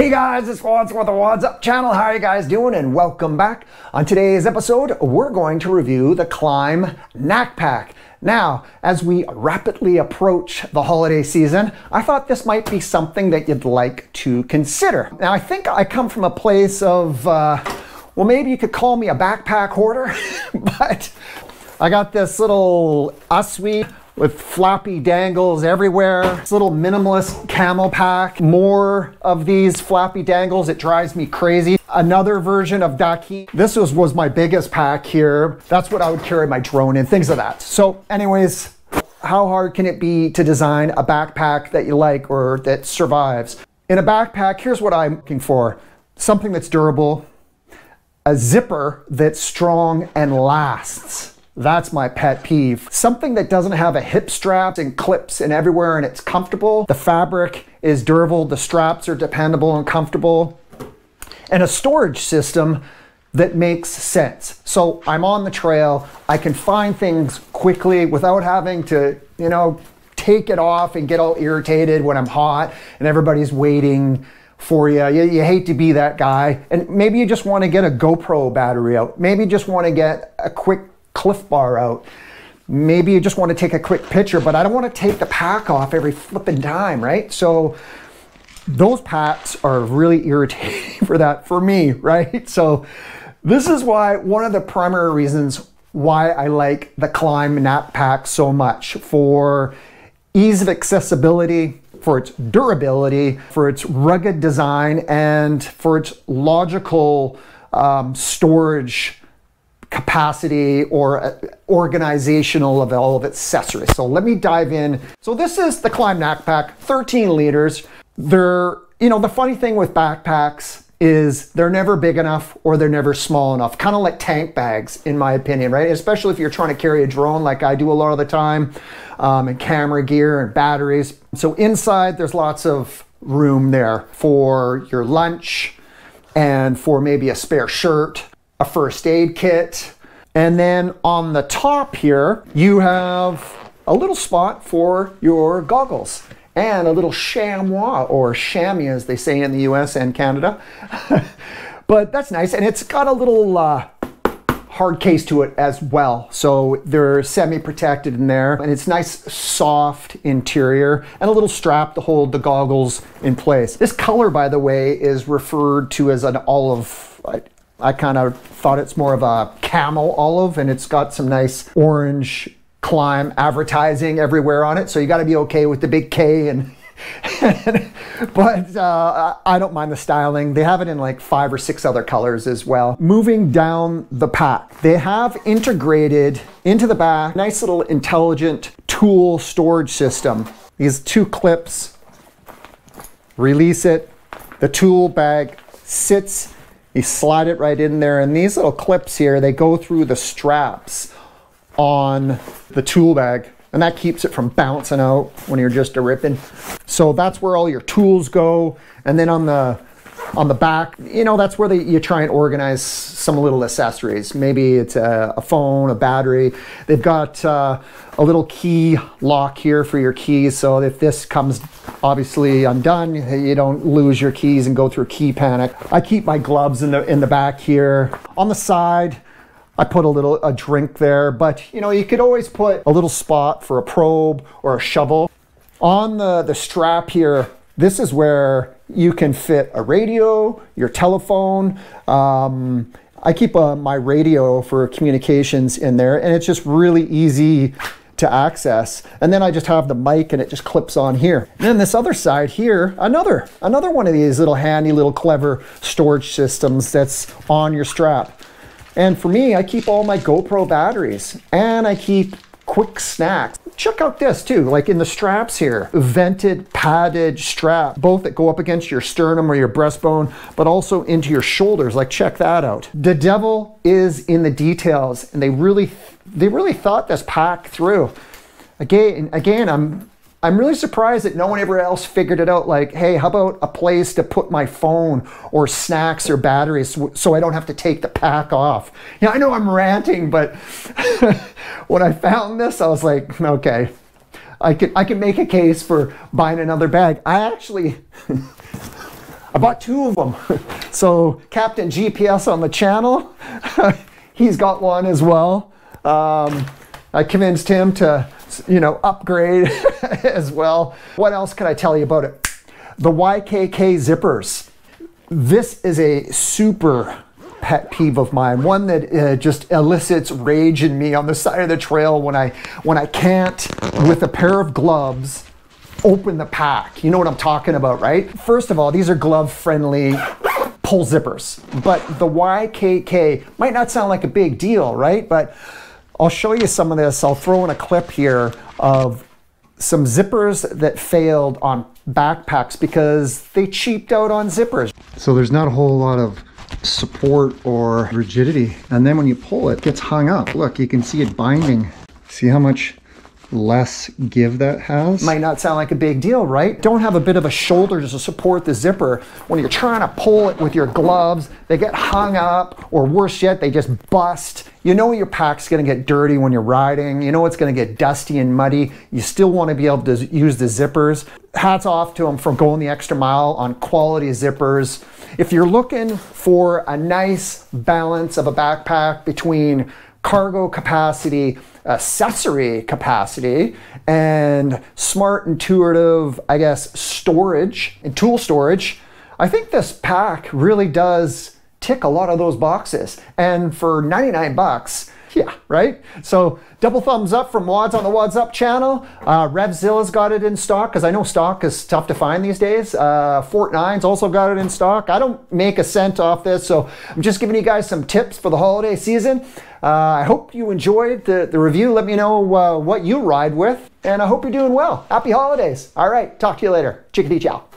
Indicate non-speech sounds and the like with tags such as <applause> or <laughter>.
Hey guys, it's Wads with the Wads Up channel. How are you guys doing? And welcome back. On today's episode, we're going to review the Klim Pack. Now, as we rapidly approach the holiday season, I thought this might be something that you'd like to consider. Now, I think I come from a place of, uh, well, maybe you could call me a backpack hoarder, <laughs> but I got this little USWE with floppy dangles everywhere. This little minimalist CamelBak. More of these floppy dangles. It drives me crazy. Another version of Daki. This was, was my biggest pack here. That's what I would carry my drone in, things of that. So anyways, how hard can it be to design a backpack that you like or that survives? In a backpack, here's what I'm looking for. Something that's durable, a zipper that's strong and lasts. That's my pet peeve. Something that doesn't have a hip strap and clips and everywhere and it's comfortable. The fabric is durable, the straps are dependable and comfortable. And a storage system that makes sense. So I'm on the trail, I can find things quickly without having to, you know, take it off and get all irritated when I'm hot and everybody's waiting for you. you. You hate to be that guy. And maybe you just want to get a GoPro battery out. Maybe you just want to get a quick Clif Bar out. Maybe you just want to take a quick picture, but I don't want to take the pack off every flipping time, right? So those packs are really <laughs> irritating for that, for me, right? So this is why one of the primary reasons why I like the Klim Nac Pack so much for ease of accessibility, for its durability, for its rugged design, and for its logical um, storage capacity or uh, organizational of all of its accessories. So let me dive in. So this is the Klim Pack, 13 liters. They're, you know, the funny thing with backpacks is they're never big enough or they're never small enough. Kind of like tank bags, in my opinion, right? Especially if you're trying to carry a drone like I do a lot of the time, um, and camera gear and batteries. So inside, there's lots of room there for your lunch and for maybe a spare shirt a first aid kit. And then on the top here, you have a little spot for your goggles and a little chamois or chamois as they say in the US and Canada. <laughs> but that's nice. And it's got a little uh, hard case to it as well. So they're semi-protected in there and it's nice soft interior and a little strap to hold the goggles in place. This color, by the way, is referred to as an olive I kind of thought it's more of a camel olive and it's got some nice orange Klim advertising everywhere on it. So you got to be okay with the big K and <laughs> but uh, I don't mind the styling. They have it in like five or six other colors as well. Moving down the pack, they have integrated into the back nice little intelligent tool storage system. These two clips, release it, the tool bag sits you slide it right in there. And these little clips here, they go through the straps on the tool bag. And that keeps it from bouncing out when you're just a ripping. So that's where all your tools go. And then on the on the back, you know, that's where they, you try and organize some little accessories. Maybe it's a, a phone, a battery. They've got uh, a little key lock here for your keys. So if this comes obviously undone, you don't lose your keys and go through key panic. I keep my gloves in the, in the back here. On the side, I put a little a drink there, but you know, you could always put a little spot for a probe or a shovel. On the, the strap here, this is where you can fit a radio, your telephone. Um, I keep uh, my radio for communications in there, and it's just really easy to access. And then I just have the mic and it just clips on here. And then this other side here, another, another one of these little handy little clever storage systems that's on your strap. And for me, I keep all my GoPro batteries and I keep quick snacks. Check out this too, like in the straps here, vented padded strap, both that go up against your sternum or your breastbone, but also into your shoulders. Like check that out. The devil is in the details and they really, they really thought this pack through. Again, again, I'm I'm really surprised that no one ever else figured it out. Like, hey, how about a place to put my phone or snacks or batteries so I don't have to take the pack off? Yeah, I know I'm ranting, but <laughs> when I found this, I was like, okay, I can I can make a case for buying another bag. I actually <laughs> I bought two of them. <laughs> so Captain GPS on the channel, he's got one as well. Um, I convinced him to, you know, upgrade <laughs> as well. What else can I tell you about it? The YKK zippers. This is a super pet peeve of mine, one that uh, just elicits rage in me on the side of the trail when I when I can't with a pair of gloves open the pack. You know what I'm talking about, right? First of all, these are glove friendly pull zippers, but the YKK might not sound like a big deal, right? But I'll show you some of this. I'll throw in a clip here of some zippers that failed on backpacks because they cheaped out on zippers. So there's not a whole lot of support or rigidity. And then when you pull it, it gets hung up. Look, you can see it binding. See how much less give that has. Might not sound like a big deal, right? Don't have a bit of a shoulder to support the zipper. When you're trying to pull it with your gloves, they get hung up, or worse yet, they just bust. You know your pack's gonna get dirty when you're riding. You know it's gonna get dusty and muddy. You still wanna be able to use the zippers. Hats off to them for going the extra mile on quality zippers. If you're looking for a nice balance of a backpack between cargo capacity, Uh, accessory capacity, and smart, intuitive, I guess, storage and tool storage, I think this pack really does tick a lot of those boxes. And for 99 bucks, yeah, right? So double thumbs up from Wads on the Wads Up channel. Uh, Revzilla's got it in stock because I know stock is tough to find these days. Uh, FortNine's also got it in stock. I don't make a cent off this, so I'm just giving you guys some tips for the holiday season. Uh, I hope you enjoyed the, the review. Let me know uh, what you ride with, and I hope you're doing well. Happy holidays. All right, talk to you later. Chickadee chow.